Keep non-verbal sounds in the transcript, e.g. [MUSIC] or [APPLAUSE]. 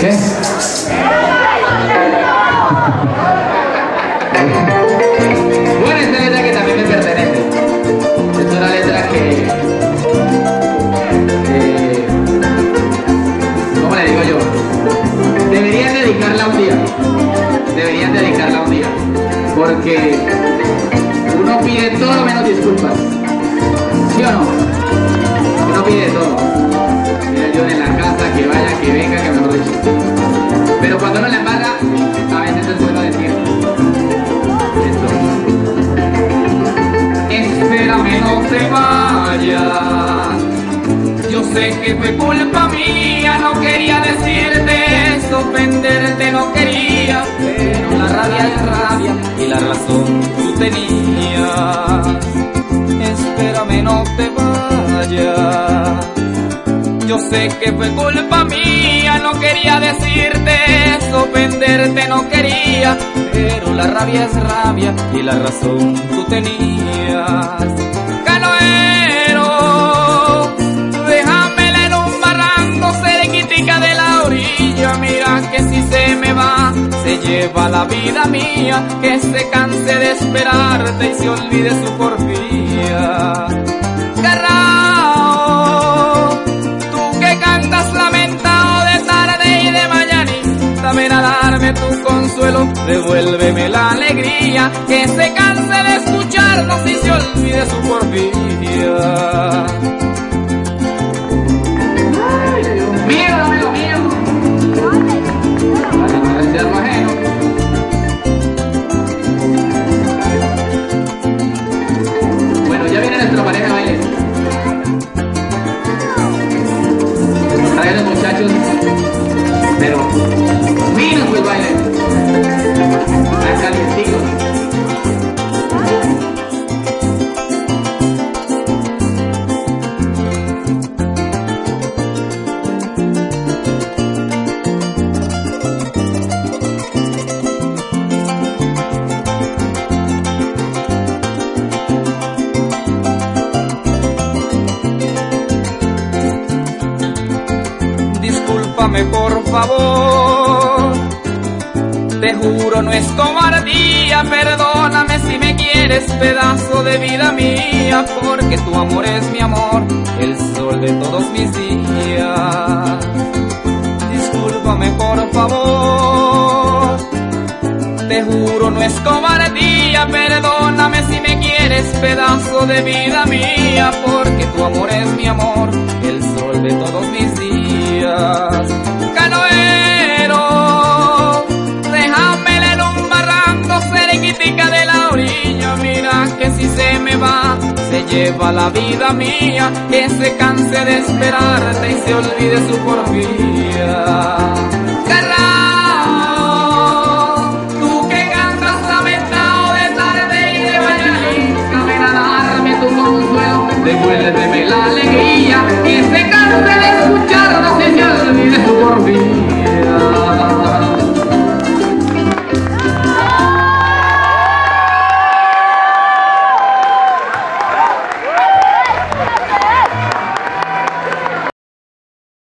¿Qué? [LAUGHS] bueno, esta letra que también me pertenece. Es una letra que... ¿Cómo le digo yo? Deberían dedicarla un día. Deberían dedicarla un día. Porque uno pide todo menos disculpas. ¿Sí o no? Vayas. Yo sé que fue culpa mía, no quería decirte eso, ofenderte no quería, pero la rabia es rabia y la razón tú tenías. Espérame, no te vayas. Yo sé que fue culpa mía, no quería decirte eso, ofenderte no quería, pero la rabia es rabia y la razón tú tenías. Que si se me va, se lleva la vida mía, que se canse de esperarte y se olvide su porfía. Garrao, tú que cantas lamentado de tarde y de mañanita, ven a darme tu consuelo, devuélveme la alegría, que se canse de escucharnos y se olvide su porfía. Pero Por favor. Te juro no es cobardía, perdóname si me quieres, pedazo de vida mía, porque tu amor es mi amor, el sol de todos mis días. Discúlpame por favor. Te juro no es cobardía, perdóname si me quieres, pedazo de vida mía, porque tu amor es mi amor, el sol de todos mis días. Que si se me va, se lleva la vida mía, que se canse de esperarte y se olvide su porfía.